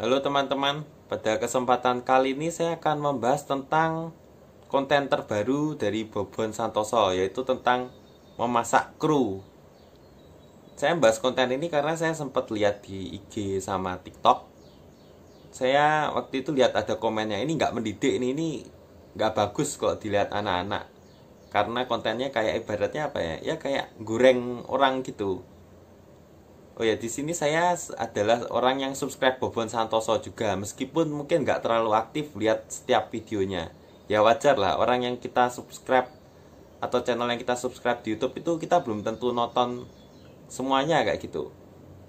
Halo teman-teman, pada kesempatan kali ini saya akan membahas tentang konten terbaru dari Bobon Santoso yaitu tentang memasak kru. Saya membahas konten ini karena saya sempat lihat di IG sama TikTok. Saya waktu itu lihat ada komennya ini nggak mendidik ini ini nggak bagus kalau dilihat anak-anak karena kontennya kayak ibaratnya apa ya ya kayak goreng orang gitu Oh ya, di sini saya adalah orang yang subscribe Bobon Santoso juga, meskipun mungkin nggak terlalu aktif lihat setiap videonya. Ya wajar lah, orang yang kita subscribe atau channel yang kita subscribe di YouTube itu kita belum tentu nonton semuanya kayak gitu.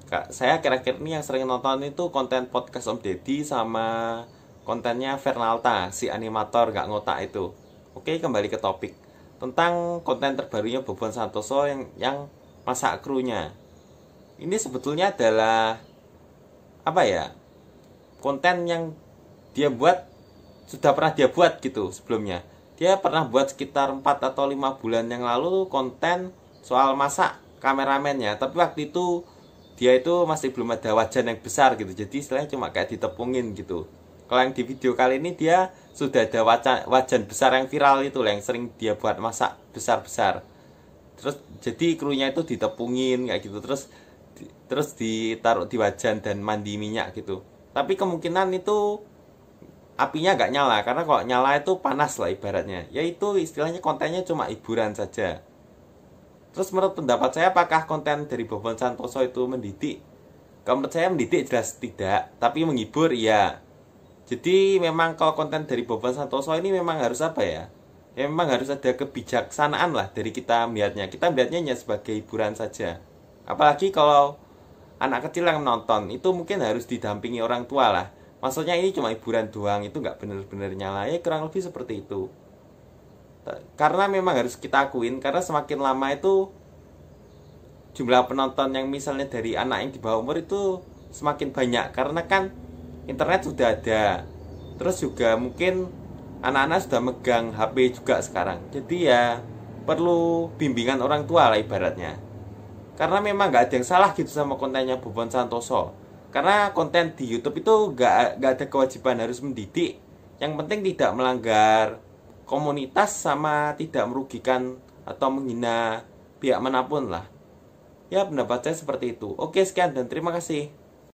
Kak, saya kira-kira ini yang sering nonton itu konten podcast Om Deddy sama kontennya Fernalta, si animator nggak ngotak itu. Oke, kembali ke topik tentang konten terbarunya Bobon Santoso yang yang masak krunya ini sebetulnya adalah apa ya konten yang dia buat sudah pernah dia buat gitu sebelumnya. Dia pernah buat sekitar 4 atau 5 bulan yang lalu konten soal masak kameramennya. Tapi waktu itu dia itu masih belum ada wajan yang besar gitu. Jadi istilahnya cuma kayak ditepungin gitu. Kalau yang di video kali ini dia sudah ada wajan, wajan besar yang viral itu yang sering dia buat masak besar-besar. Terus jadi krunya itu ditepungin kayak gitu. Terus terus ditaruh di wajan dan mandi minyak gitu. Tapi kemungkinan itu apinya nggak nyala karena kalau nyala itu panas lah ibaratnya. Yaitu istilahnya kontennya cuma hiburan saja. Terus menurut pendapat saya apakah konten dari Bobon Santoso itu mendidik? Kalau menurut saya mendidik jelas tidak tapi menghibur iya. Jadi memang kalau konten dari Bobon Santoso ini memang harus apa ya? Ya memang harus ada kebijaksanaan lah dari kita melihatnya. Kita melihatnya hanya sebagai hiburan saja apalagi kalau anak kecil yang nonton itu mungkin harus didampingi orang tua lah. Maksudnya ini cuma hiburan doang itu nggak bener-bener nyala. Ya kurang lebih seperti itu. Karena memang harus kita akuin karena semakin lama itu jumlah penonton yang misalnya dari anak yang di bawah umur itu semakin banyak. Karena kan internet sudah ada. Terus juga mungkin anak-anak sudah megang HP juga sekarang. Jadi ya perlu bimbingan orang tua lah ibaratnya karena memang nggak ada yang salah gitu sama kontennya Bobon Santoso. Karena konten di YouTube itu nggak nggak ada kewajiban harus mendidik. Yang penting tidak melanggar komunitas sama tidak merugikan atau menghina pihak mana pun lah. Ya pendapat saya seperti itu. Oke sekian dan terima kasih